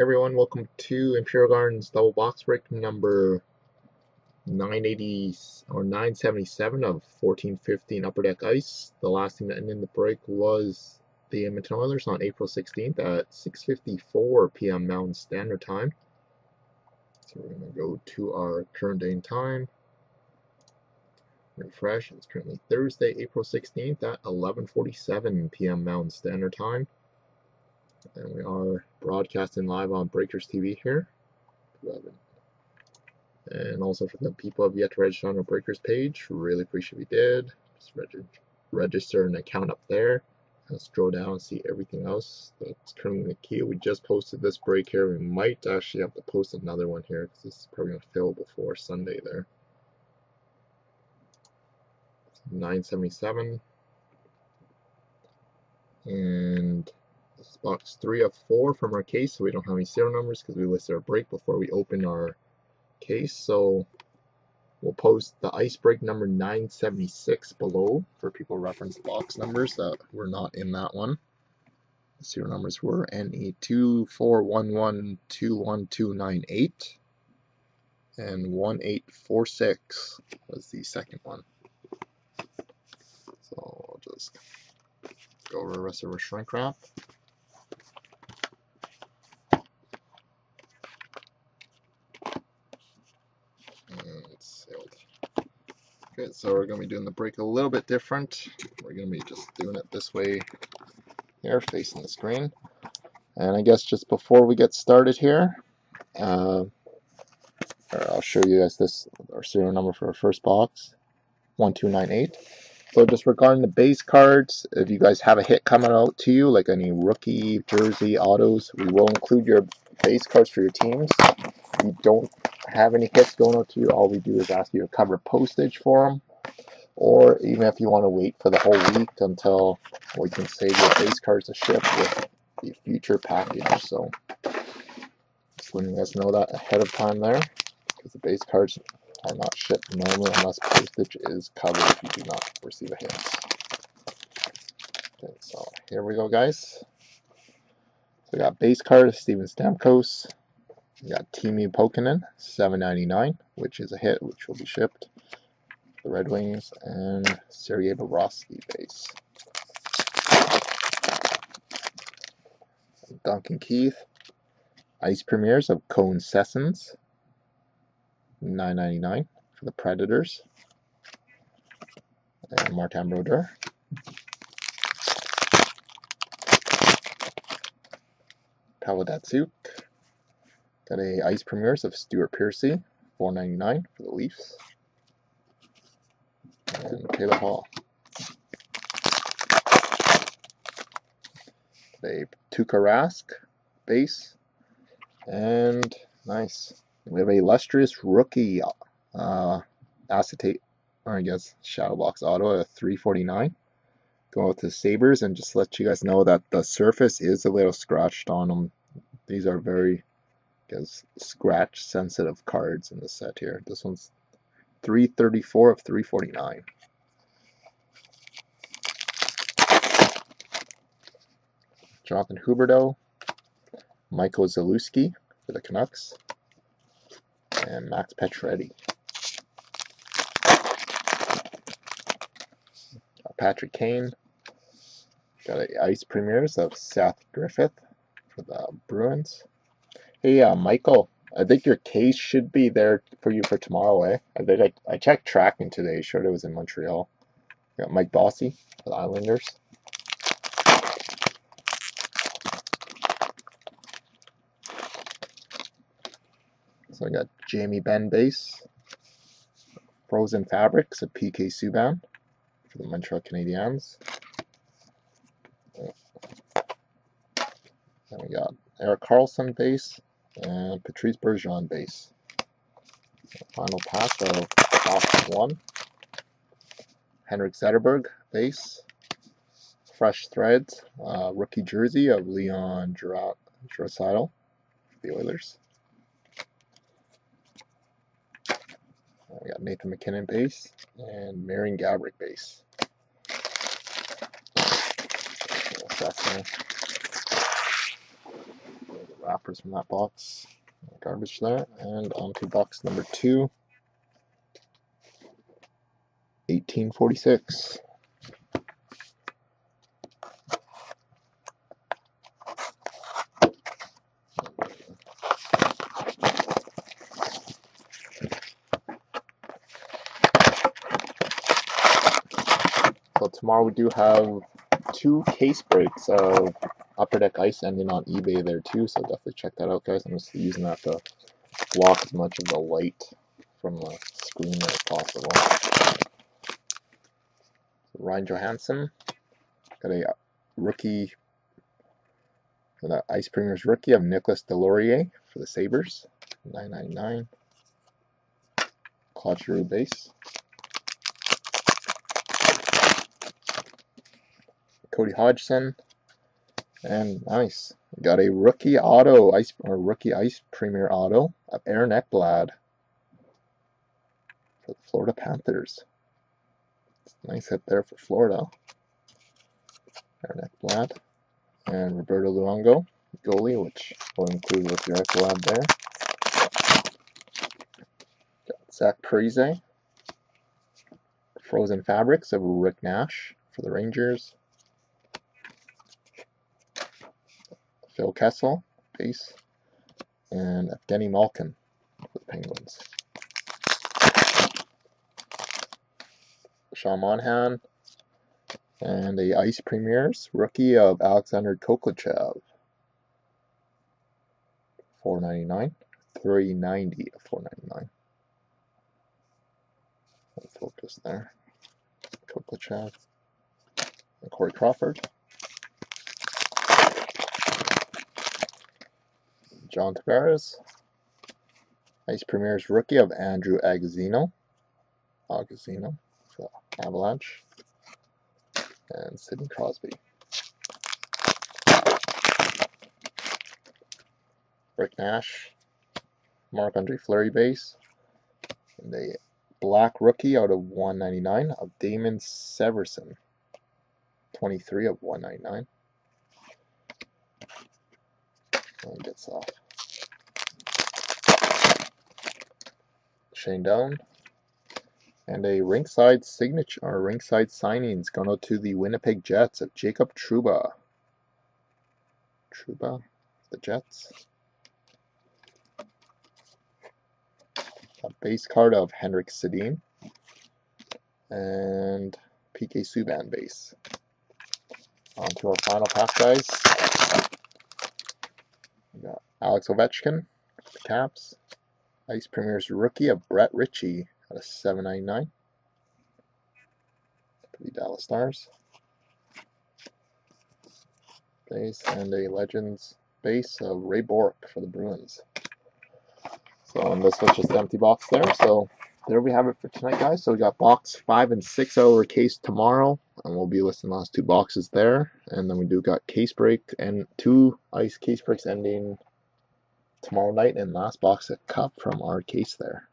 Everyone, welcome to Imperial Gardens double box break number 980 or 977 of 1415 Upper Deck Ice. The last thing that ended the break was the Edmonton Oilers on April 16th at 6:54 p.m. Mountain Standard Time. So we're gonna go to our current day and time. Refresh. It's currently Thursday, April 16th at 11:47 p.m. Mountain Standard Time. And we are broadcasting live on Breakers TV here. 11. And also for the people who have yet to register on our Breakers page, really appreciate if you did. Just reg register an account up there. Let's scroll down and see everything else that's currently in the queue. We just posted this break here. We might actually have to post another one here because this is probably going to fill before Sunday there. 977. And this is box three of four from our case, so we don't have any serial numbers because we listed our break before we open our case. So we'll post the ice break number 976 below for people reference box numbers that were not in that one. The serial numbers were NE2411212298 and 1846 was the second one. So I'll just go over the rest of our shrink wrap. Okay, so we're going to be doing the break a little bit different. We're going to be just doing it this way here, facing the screen. And I guess just before we get started here, uh, I'll show you guys this, our serial number for our first box, 1298. So just regarding the base cards, if you guys have a hit coming out to you, like any rookie, jersey, autos, we will include your base cards for your teams. You don't have any hits going out to you, all we do is ask you to cover postage for them. Or even if you want to wait for the whole week until we can save your base cards to ship with the future package. So just letting you guys know that ahead of time there, because the base cards are not shipped normally unless postage is covered if you do not receive a hit. Okay, so here we go, guys. So we got base card Steven Stamkos, we got Teemu Pulkkinen, 7.99, which is a hit, which will be shipped. The Red Wings and Sergei Bobrovsky base. Duncan Keith, Ice Premieres of Colton Sissons, 9.99 for the Predators. And Martin Brodeur. Pavel Datsyuk, A ice premieres of Stuart Percy, 4.99 for the Leafs. And Taylor Hall. A Tuukka Rask base. And nice. We have a illustrious rookie uh, acetate, or I guess shadow box auto at 349. Go with the Sabres and just let you guys know that the surface is a little scratched on them. These are very as scratch sensitive cards in the set here. This one's 334 of 349. Jonathan Huberdeau, Michael Zalewski for the Canucks, and Max Pacioretty. Uh, Patrick Kane, got a ice premieres of Seth Griffith for the Bruins. Hey, uh, Michael, I think your case should be there for you for tomorrow, eh? I think I, I checked tracking today, showed it was in Montreal. got Mike Bossy the Islanders. So I got Jamie Benn base, Frozen Fabrics of PK Subban for the Montreal Canadiens. Then we got Erik Karlsson base, and Patrice Bergeron base. Final pack of box one. Henrik Zetterberg base. Fresh threads, uh, rookie jersey of Leon Draisaitl the Oilers. We got Nathan MacKinnon base and Marian Gaborik base. Wrappers from that box. Garbage there. And on to box number two. 1846. So tomorrow we do have two case breaks of Upper Deck Ice ending on eBay there too, so definitely check that out guys. I'm just using that to block as much of the light from the screen as possible. Ryan Johansen got a rookie, the Ice Premier's rookie of Nicholas Deslauriers for the Sabres, 999. Claude Giroux base. Cody Hodgson. And nice. Got a rookie auto ice or rookie ice premier auto of Aaron Ekblad for the Florida Panthers. Nice hit there for Florida. Aaron Ekblad. And Roberto Luongo, goalie, which will include with your Ekblad there. Got Zach Parise. Frozen Fabrics of Rick Nash for the Rangers. Phil Kessel, base, and Evgeny Malkin for the Penguins. Sean Monahan, and the Ice Premiers rookie of Alexander Khokhlachev. 499 390 of 499 focus there. Khokhlachev and Corey Crawford. John Tavares. Ice Premier's rookie of Andrew Agozzino. Agozzino, for Avalanche. And Sidney Crosby. Rick Nash. Marc Andre Fleury base. And a black rookie out of 199 of Damon Severson. 23 of 199. And gets off. Shane Doan. And a ringside signature or ringside signings going out to the Winnipeg Jets of Jacob Trouba. Trouba, the Jets. A base card of Henrik Sedin. And PK Subban base. On to our final pack, guys. Alex Ovechkin, the Caps. Ice Premier's rookie of Brett Ritchie at a 799 for the Dallas Stars. Base and a Legends base of Ray Bourque for the Bruins. So and this was just empty box there. So there we have it for tonight, guys. So we got box five and six out of our case tomorrow, and we'll be listing the last two boxes there. And then we do got case break and two ice case breaks ending tomorrow night, and last box a cup from our case there.